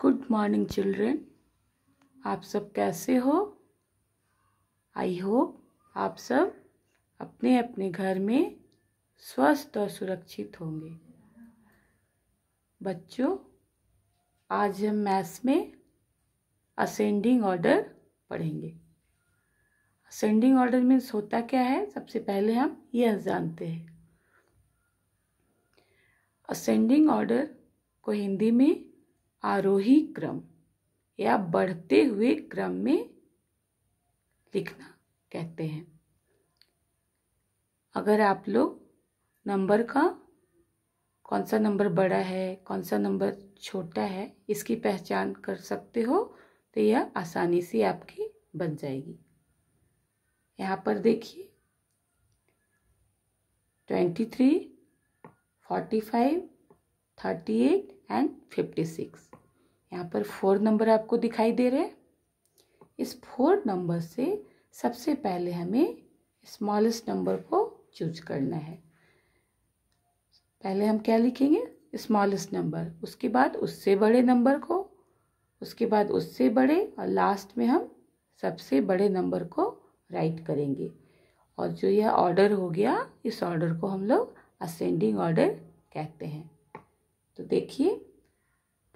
Good morning children आप सब कैसे हो? आई होप आप सब अपने अपने घर में स्वस्थ और सुरक्षित होंगे। बच्चों, आज हम मैथ्स में असेंडिंग ऑर्डर पढ़ेंगे। असेंडिंग ऑर्डर मीन्स होता क्या है? सबसे पहले हम यह जानते हैं। असेंडिंग ऑर्डर को हिंदी में आरोही क्रम या बढ़ते हुए क्रम में लिखना कहते हैं। अगर आप लोग नंबर का, कौन सा नंबर बड़ा है, कौन सा नंबर छोटा है, इसकी पहचान कर सकते हो तो यह आसानी से आपकी बन जाएगी। यहाँ पर देखिए twenty three forty five thirty eight and fifty six यहाँ पर फोर नंबर आपको दिखाई दे रहे हैं। इस फोर नंबर से सबसे पहले हमें स्मॉलेस्ट नंबर को चूज़ करना है। पहले हम क्या लिखेंगे? स्मॉलेस्ट नंबर उसके बाद उससे बड़े नंबर को, उसके बाद उससे बड़े और लास्ट में हम सबसे बड़े नंबर को राइट करेंगे। और जो यह ऑर्डर हो गया, इस ऑर्डर को हम लोग असेंडिंग ऑर्डर कहते हैं। तो देखिए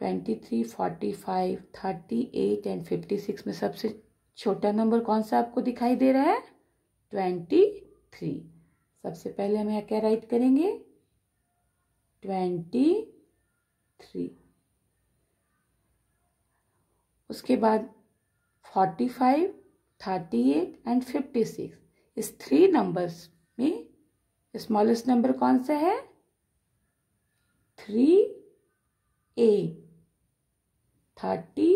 twenty three forty five thirty eight and fifty six में सबसे छोटा नंबर कौन सा आपको दिखाई दे रहा है? ट्वेंटी थ्री सबसे पहले हम यहाँ क्या राइट करेंगे? ट्वेंटी थ्री उसके बाद forty five thirty eight and fifty six इस थ्री नंबर्स में स्मॉलेस्ट नंबर कौन सा है? Three eight thirty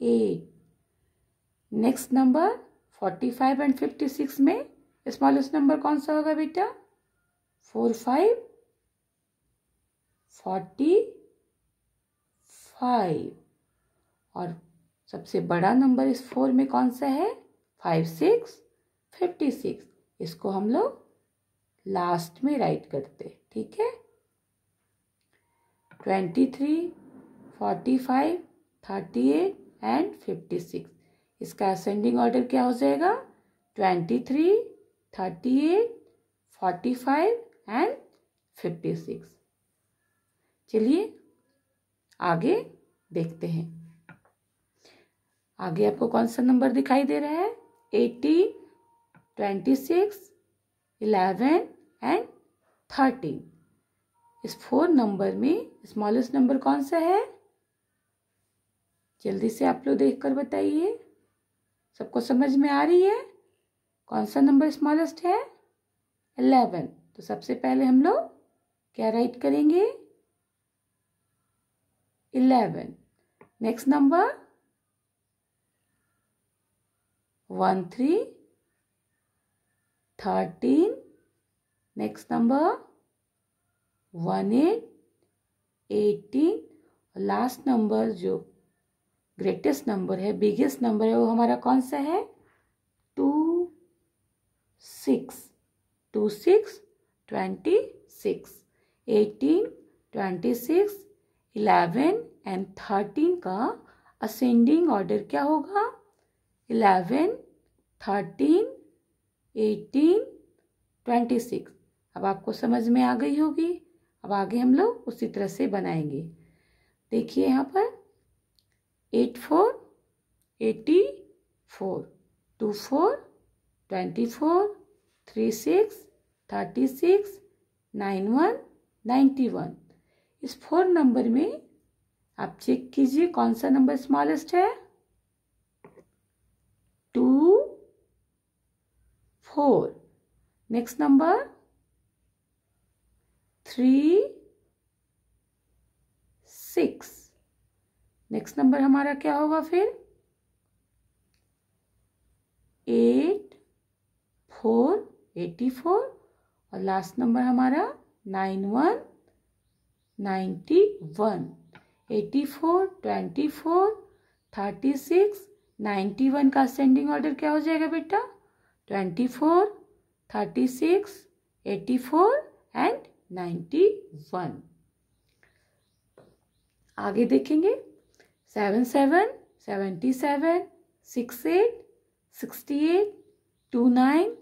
eight. Next number forty five and fifty six में स्मॉलेस्ट नंबर कौन सा होगा बेटा? फोर फाइव फोर्टी फाइव और सबसे बड़ा नंबर इस फोर में कौन सा है? फाइव सिक्स फिफ्टी सिक्स इसको हम लोग लास्ट में राइट करते ठीक है? Twenty three forty five, thirty eight and fifty six. इसका असेंडिंग ऑर्डर क्या हो जाएगा? Twenty three, thirty eight, forty five and fifty six. चलिए आगे देखते हैं। आगे आपको कौन सा नंबर दिखाई दे रहा है? Eighty, twenty six, eleven and thirteen. इस फोर नंबर में स्मॉलेस्ट नंबर कौन सा है? जल्दी से आप लोग देख कर बताइए। सबको समझ में आ रही है? कौन सा नंबर स्मॉलेस्ट है? इलेवन तो सबसे पहले हम लोग क्या राइट करेंगे? Eleven next number one three thirteen next number one eight eighteen last number जो ग्रेटेस्ट नंबर है बिगेस्ट नंबर है, वो हमारा कौन सा है? Two six two six twenty six eighteen twenty six eleven and thirteen का असेंडिंग ऑर्डर क्या होगा? Eleven thirteen eighteen twenty six अब आपको समझ में आ गई होगी। अब आगे हम लोग उसी तरह से बनाएँगे। देखिए यहाँ पर eight four eighty four two four twenty four three six thirty six nine one ninety one इस फोर नंबर में आप चेक कीजिए कौन सा नंबर स्मॉलेस्ट है? Two, four. Next number? Three six next number हमारा क्या होगा फिर? एट फोर एटी फोर और लास्ट नंबर हमारा nine one ninety one eighty four twenty four thirty six ninety one का असेंडिंग ऑर्डर क्या हो जाएगा बेटा? Twenty four thirty six eighty four and ninety one आगे देखेंगे। Seven seven, seventy seven, six eight, sixty eight, two nine,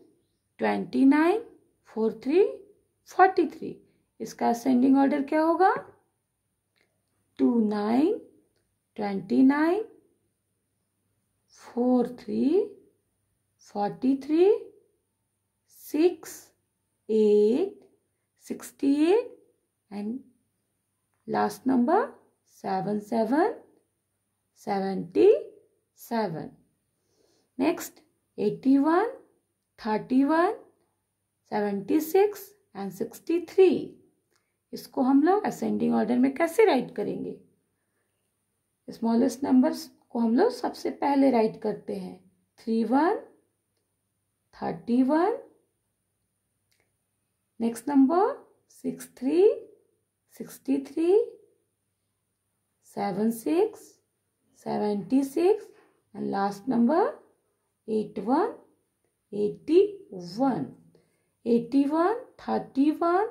twenty nine, four three, forty three. इसका ascending order क्या होगा? Two nine, twenty nine, four three, forty three, six eight, sixty eight, and last number seven seven seventy seven. Next eighty one thirty one seventy six and sixty three इसको हम लोग ascending order में कैसे write करेंगे? Smallest numbers को हम लोग सबसे पहले राइट करते हैं। Three one, thirty one. Next number six three sixty three seven six seventy six and last number eight one eighty one eighty one thirty one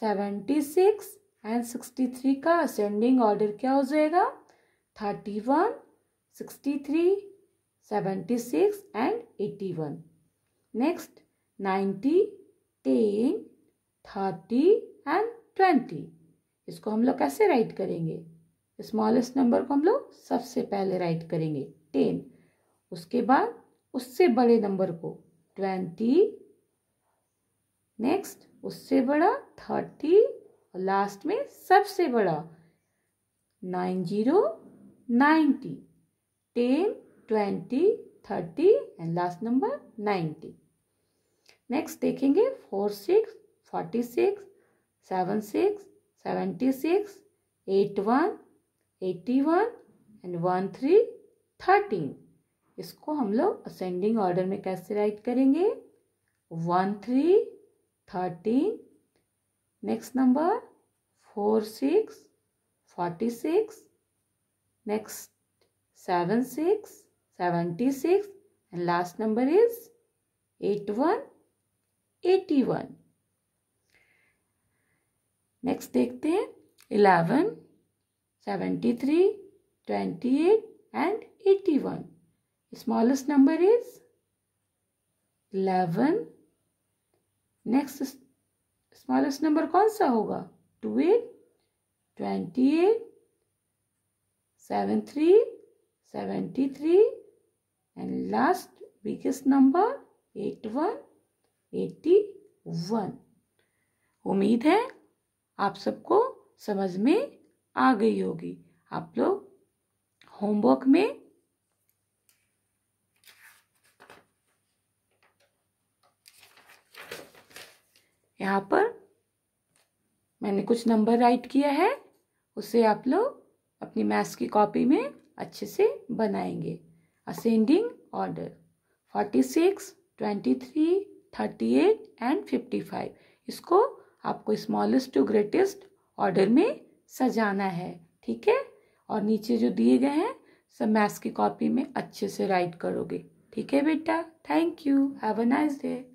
seventy six and sixty three का ascending order क्या हो जाएगा? Thirty one sixty three seventy six and eighty one next ninety ten thirty and twenty इसको हम लोग कैसे write करेंगे? Smallest number को हम लोग सबसे पहले राइट करेंगे टेन उसके बाद उससे बड़े नंबर को ट्वेंटी नेक्स्ट उससे बड़ा थर्टी और लास्ट में सबसे बड़ा nine zero ninety ten twenty thirty and last number ninety next देखेंगे four six forty six seven six seventy six eight one eighty one and one three thirteen इसको हम लोग असेंडिंग ऑर्डर में कैसे राइट करेंगे? One three thirteen next number four six forty six next seven six seventy six and last number is eight one eighty one next देखते हैं eleven seventy three twenty eight and eighty one smallest number is eleven next smallest number कौन सा होगा? Two eight twenty eight seven three seventy three and last biggest number eight one eighty one उम्मीद है आप सबको समझ में आ गई होगी। आप लोग होमवर्क में यहाँ पर मैंने कुछ नंबर राइट किया है, उसे आप लोग अपनी मैथ्स की कॉपी में अच्छे से बनाएँगे। Ascending order forty six, twenty three, thirty eight and fifty five. इसको आपको स्मॉलेस्ट टू ग्रेटेस्ट ऑर्डर में सजाना है, ठीक है? और नीचे जो दिए गए हैं, सब मैथ्स की कॉपी में अच्छे से राइट करोगे। ठीक है बेटा? Thank you have a nice day